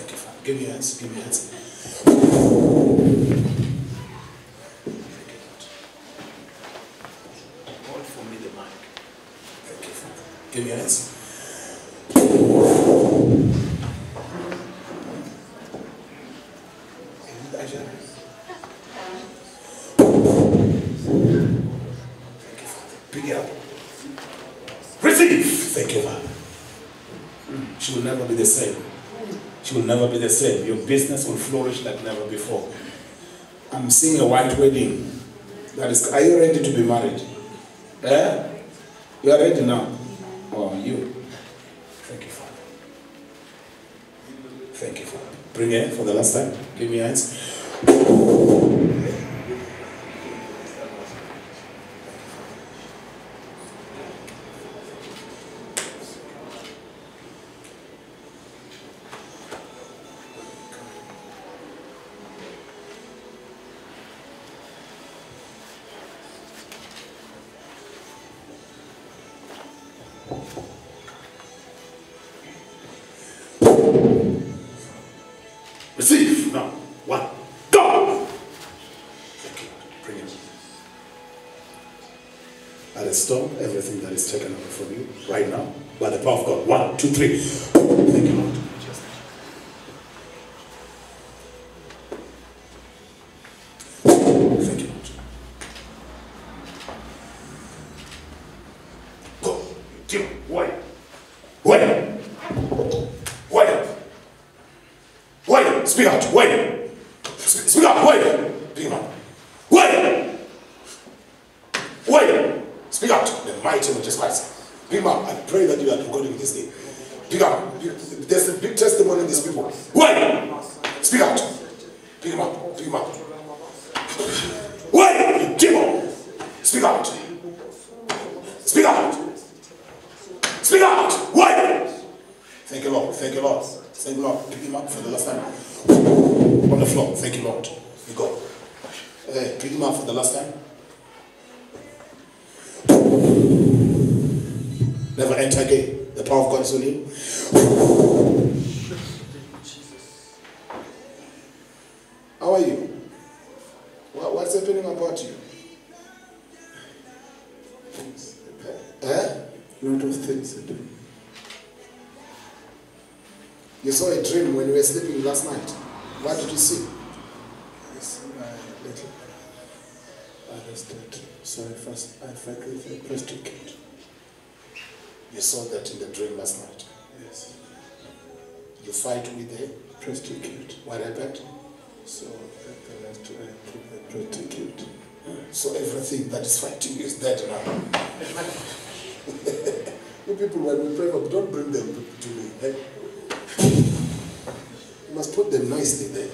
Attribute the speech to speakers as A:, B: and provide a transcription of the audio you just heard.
A: Thank you, Father. Give me hands. Give me hands. Hold for me the mic. Thank you, Father. Give me hands. Elijah. Thank you, Father. Pick it up. Receive. Thank you, Father. She will never be the same. She will never be the same. Your business will flourish like never before. I'm seeing a white wedding. That is, are you ready to be married? Eh? You are ready now. Oh, you. Thank you, Father. Thank you, Father. Bring it for the last time. Give me your hands. Receive now. One. Go. Thank you. Bring it. I restore everything that is taken away from you right now by the power of God. One, two, three. Thank you, Lord. Just- Thank you, Lord. Go. Jim, wait. Wait. Wait. Wait. Speak out. Wait. Speak, speak out. Wait. Big man. Wait. Wait. Speak out. The mighty of Jesus Christ. Big man, I pray that you are recording this day. Big up. There's a big testimony in these people. Wait. Speak out. Big man. Big man. Wait. You demon. Speak out. Speak out. Speak out. Wait. Thank you, Lord. Thank you, Lord. Thank you, Lord. Pick him up for the last time. On the floor. Thank you, Lord. You go. Uh, hey, pick him up for the last time. Never enter again. The power of God is on you. How are you? What, what's happening about you?
B: Lot of things.
A: You saw a dream when you were sleeping last night. What did you see?
B: I see my little brother arrested. So I first I fight with a prostitute.
A: You saw that in the dream last night.
B: Yes.
A: You fight with a
B: Prostitute.
A: what happened?
B: So at the last I took the prostitute.
A: So everything that is fighting is dead now. you people, when we pray for, don't bring them to me. eh? You must put them nicely there.